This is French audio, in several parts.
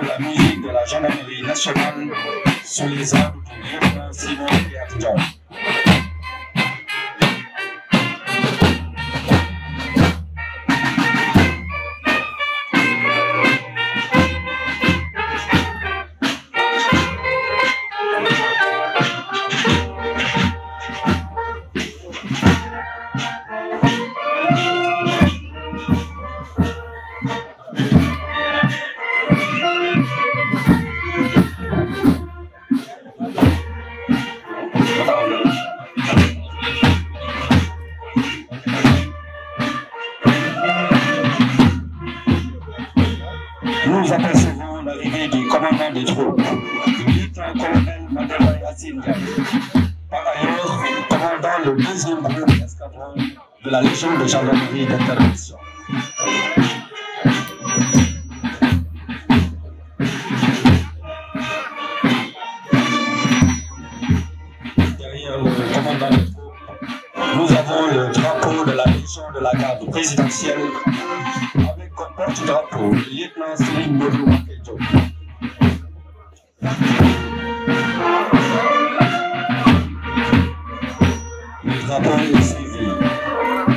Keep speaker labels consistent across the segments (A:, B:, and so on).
A: de la musique de la gendarmerie nationale sous les arbres ordres du lieutenant Simon Herton. Nous apercevons l'arrivée du commandant des troupes, lieutenant-colonel Madela Yassine. Par ailleurs, commandant le deuxième groupe d'escadron de la Légion de gendarmerie d'intervention. Derrière le commandant des troupes, nous avons le drapeau de la Légion de la garde présidentielle porte-drapeau le lieutenant Céline Modou Makejo. Le drapeau est suivi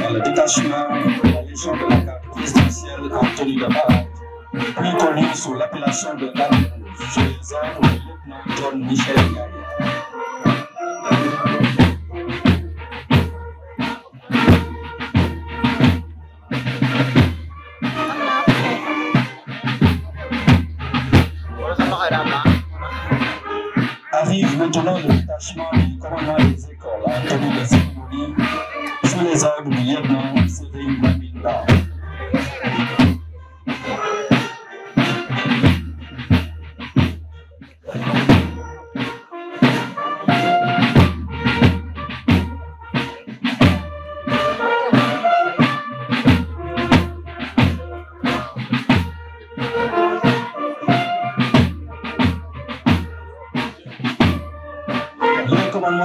A: par le détachement de la Légion de la garde présidentielle de parade, plus connu sous l'appellation de l'armée sous les ordres du lieutenant John Michel. Maintenant le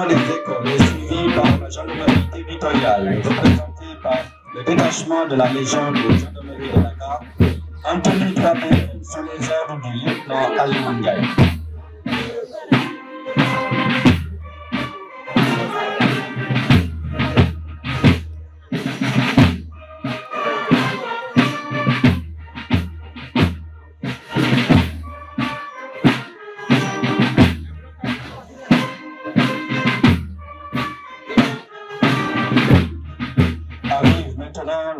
A: Le commandement des écoles est par la gendarmerie territoriale, représentée par le détachement de la Légion de gendarmerie de Dakar, en tenue drapée sous les ordres du lieutenant Ali.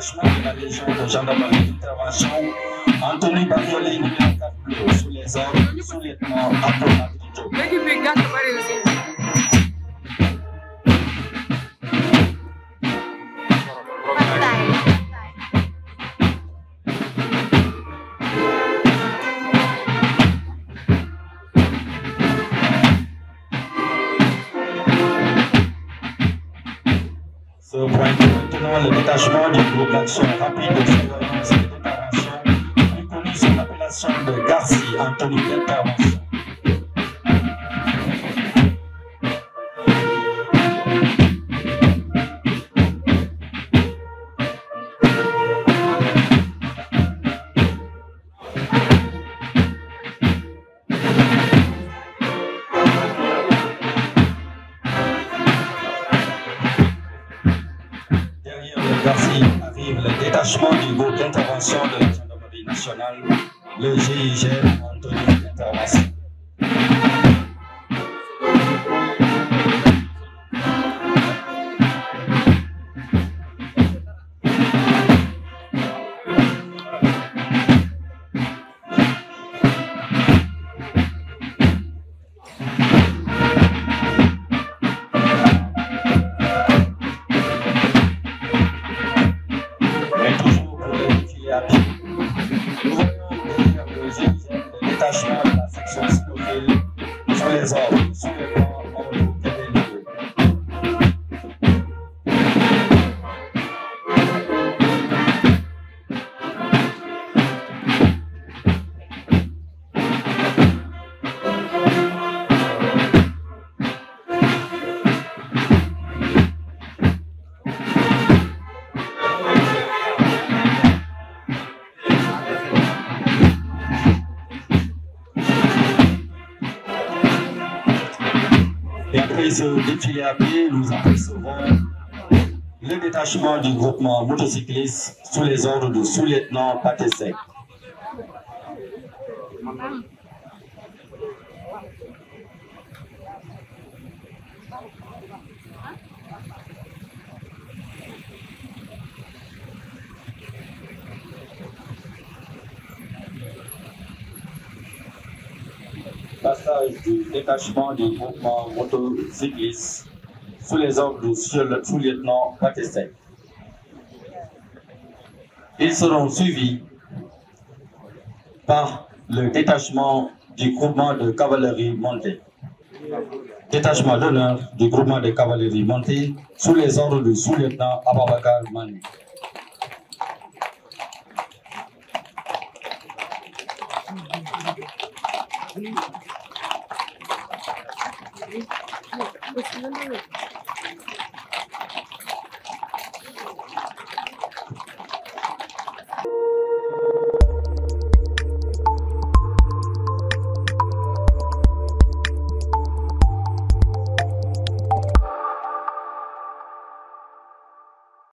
A: de la Légion de gendarmerie d'intervention en tenue bariolée numéro 4 bleu sous les ordres sous-lieutenant Se pointe maintenant le détachement du groupe d'action rapide de surveillance et d'intervention, plus connu sous l'appellation de Garci en tenue. Garci arrive le détachement du groupe d'intervention de la gendarmerie nationale, le GIGN en tenue. as always. Après ce défilé à pied, nous apercevons le détachement du groupement motocycliste sous les ordres du sous-lieutenant Patessek. Passage du détachement du groupement motocycliste sous les ordres du sous-lieutenant Patessek. Ils seront suivis par le détachement du groupement de cavalerie montée. Détachement d'honneur du groupement de cavalerie montée sous les ordres du sous-lieutenant Ababakar Mani.
B: 真的是